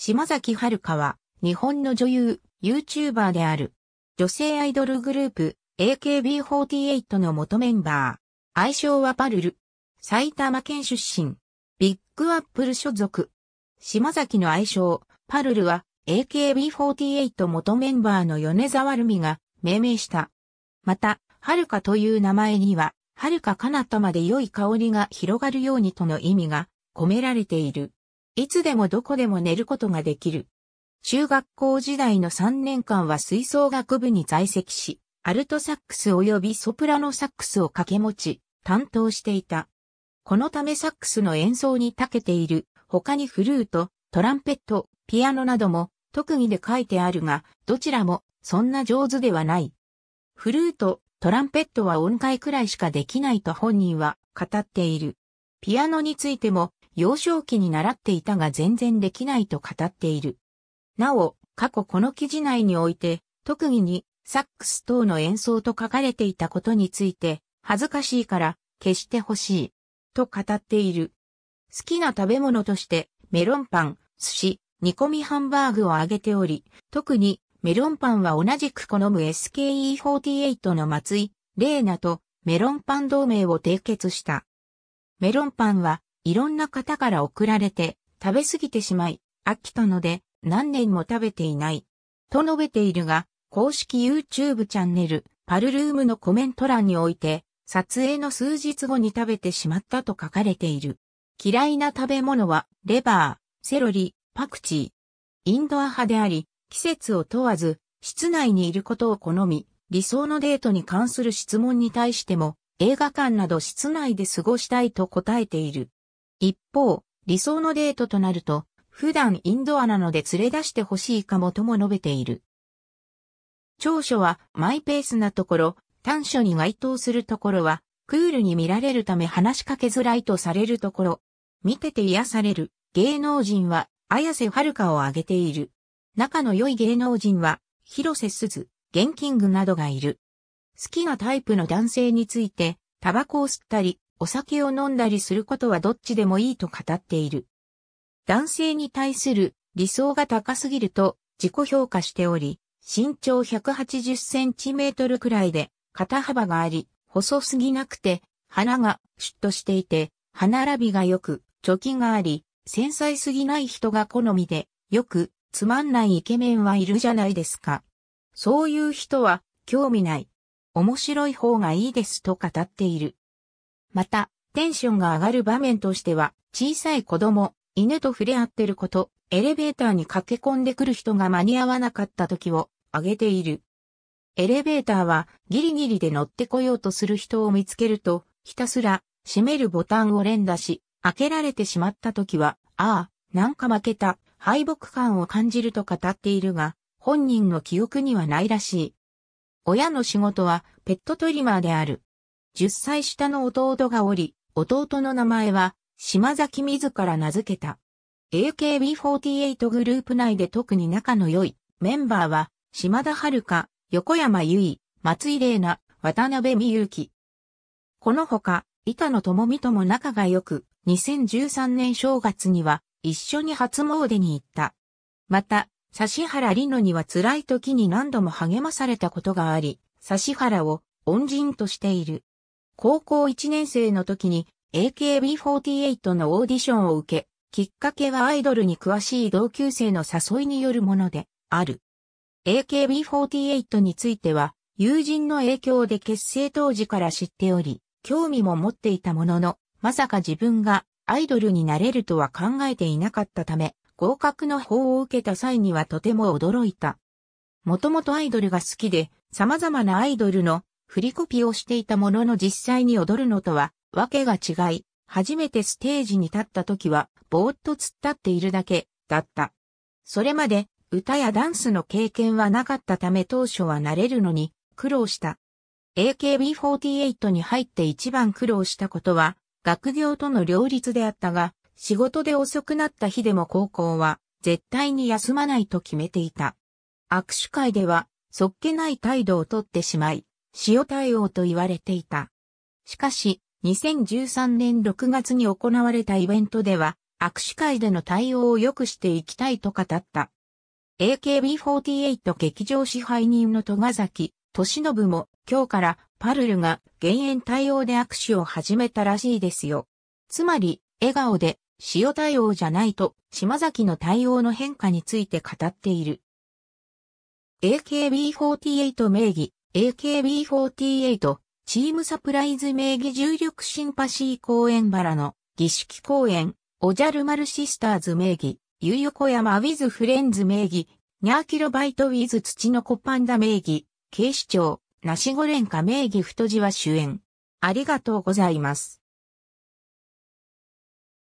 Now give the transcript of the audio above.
島崎遥は日本の女優、YouTuber である。女性アイドルグループ AKB48 の元メンバー。愛称はパルル。埼玉県出身。ビッグアップル所属。島崎の愛称、パルルは AKB48 元メンバーの米沢ルミが命名した。また、はるかという名前には、はるか彼方まで良い香りが広がるようにとの意味が込められている。いつでもどこでも寝ることができる。中学校時代の3年間は吹奏楽部に在籍し、アルトサックス及びソプラノサックスを掛け持ち、担当していた。このためサックスの演奏に長けている、他にフルート、トランペット、ピアノなども特技で書いてあるが、どちらもそんな上手ではない。フルート、トランペットは音階くらいしかできないと本人は語っている。ピアノについても幼少期に習っていたが全然できないと語っている。なお、過去この記事内において、特技にサックス等の演奏と書かれていたことについて、恥ずかしいから消してほしい、と語っている。好きな食べ物として、メロンパン、寿司、煮込みハンバーグを挙げており、特にメロンパンは同じく好む SKE48 の松井、レーナとメロンパン同盟を締結した。メロンパンはいろんな方から送られて食べ過ぎてしまい飽きたので何年も食べていない。と述べているが、公式 YouTube チャンネルパルルームのコメント欄において撮影の数日後に食べてしまったと書かれている。嫌いな食べ物はレバー、セロリ、パクチー。インドア派であり、季節を問わず室内にいることを好み、理想のデートに関する質問に対しても映画館など室内で過ごしたいと答えている。一方、理想のデートとなると、普段インドアなので連れ出してほしいかもとも述べている。長所はマイペースなところ、短所に該当するところは、クールに見られるため話しかけづらいとされるところ、見てて癒される芸能人は綾瀬はるかを挙げている。仲の良い芸能人は、広瀬すず、ゲンキングなどがいる。好きなタイプの男性について、タバコを吸ったり、お酒を飲んだりすることはどっちでもいいと語っている。男性に対する理想が高すぎると自己評価しており、身長180センチメートルくらいで肩幅があり、細すぎなくて、鼻がシュッとしていて、歯並びが良く、貯金があり、繊細すぎない人が好みで、よくつまんないイケメンはいるじゃないですか。そういう人は興味ない。面白い方がいいですと語っている。また、テンションが上がる場面としては、小さい子供、犬と触れ合ってること、エレベーターに駆け込んでくる人が間に合わなかった時を挙げている。エレベーターはギリギリで乗ってこようとする人を見つけると、ひたすら閉めるボタンを連打し、開けられてしまった時は、ああ、なんか負けた、敗北感を感じると語っているが、本人の記憶にはないらしい。親の仕事はペットトリマーである。10歳下の弟がおり、弟の名前は島崎自ら名付けた。AKB48 グループ内で特に仲の良いメンバーは島田遥香、横山由依、松井玲奈、渡辺美幸。このほか、板野友美とも仲が良く、2013年正月には一緒に初詣に行った。また、指原里乃には辛い時に何度も励まされたことがあり、指原を恩人としている。高校1年生の時に AKB48 のオーディションを受け、きっかけはアイドルに詳しい同級生の誘いによるものである。AKB48 については、友人の影響で結成当時から知っており、興味も持っていたものの、まさか自分がアイドルになれるとは考えていなかったため、合格の方を受けた際にはとても驚いた。もともとアイドルが好きで、様々なアイドルの振りコピーをしていたものの実際に踊るのとは、わけが違い、初めてステージに立った時は、ぼーっと突っ立っているだけ、だった。それまで、歌やダンスの経験はなかったため当初は慣れるのに、苦労した。AKB48 に入って一番苦労したことは、学業との両立であったが、仕事で遅くなった日でも高校は、絶対に休まないと決めていた。握手会では、そっけない態度をとってしまい、塩対応と言われていた。しかし、2013年6月に行われたイベントでは、握手会での対応を良くしていきたいと語った。AKB48 劇場支配人の戸ヶ崎、俊信も今日からパルルが減塩対応で握手を始めたらしいですよ。つまり、笑顔で塩対応じゃないと島崎の対応の変化について語っている。AKB48 名義、AKB48 チームサプライズ名義重力シンパシー公演バラの儀式公演、おじゃる丸シスターズ名義、ゆゆこやまウィズフレンズ名義、ニャーキロバイトウィズ土の子パンダ名義、警視庁、ナシゴレンカ名義太字は主演。ありがとうございます。